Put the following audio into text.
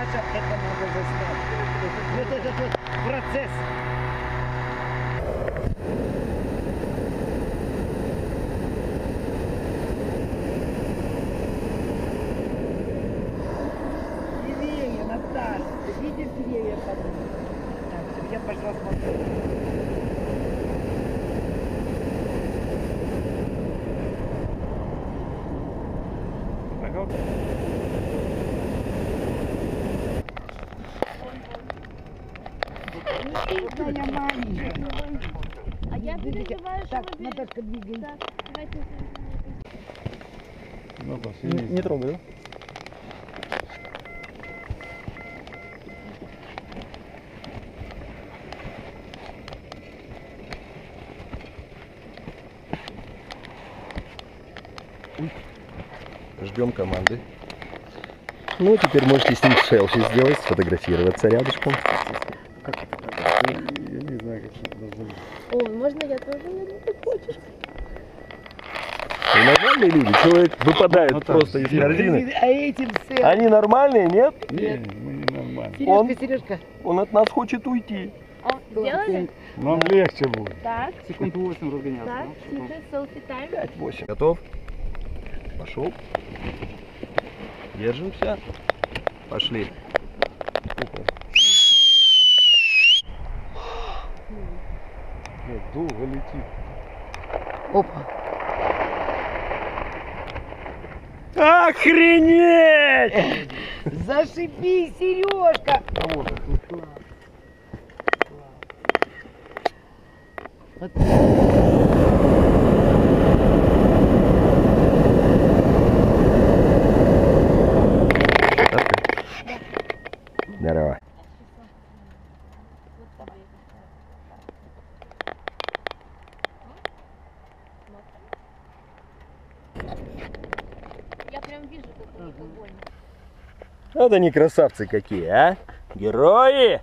Саша, это надо заснять. Вот этот вот процесс. Левее, Наташа, ты видишь левее потом? Так, я пошла смотреть. Видно, я переживаю, Не, не трогай, да? Ждем команды. Ну, теперь можете с ним селфи сделать, сфотографироваться рядышком. Я не знаю, как это должно быть. О, можно я тоже наверное, хочешь? Вы нормальные люди? Человек выпадает Ну, так, просто из корзины. А этим сын. Они нормальные, нет? Не, мы не нормально. Он- Сережка, Сережка. Он от нас хочет уйти. О, сделали? Нам легче будет. Так, Секунд 8 разгоняться. так, да? тихо, селфи тайм. 5-8. Готов? Пошел. Держимся. Пошли. Долго летит. Опа. Охренеть! Зашибись, Сережка. Здорово. Я прям вижу, как них огонь. Вот они красавцы какие, а? Герои!